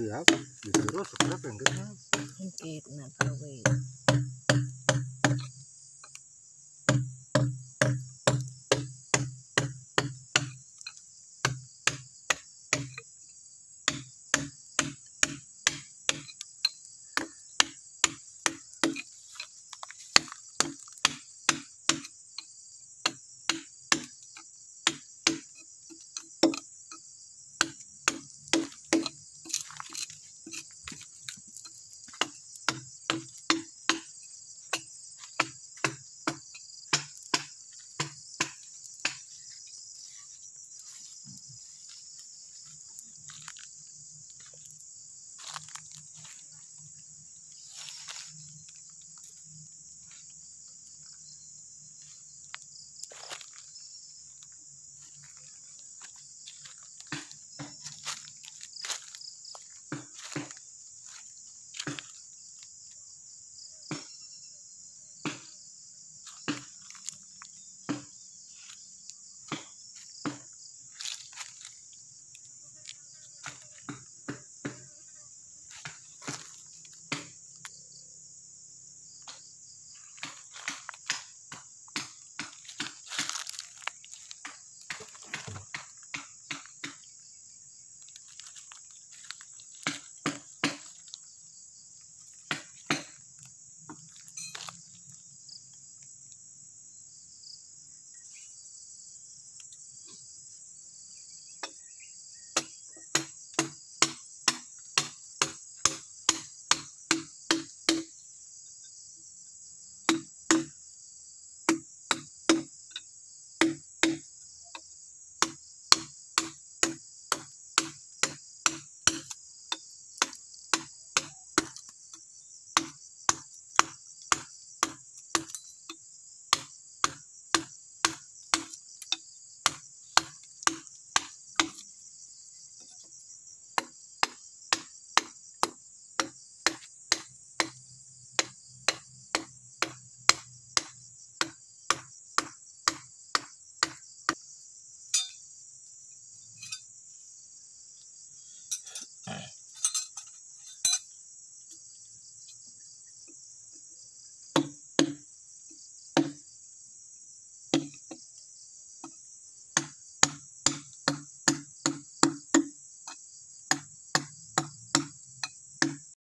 Iya, disuruh sekrep yang gitu. Hingkit na tawid.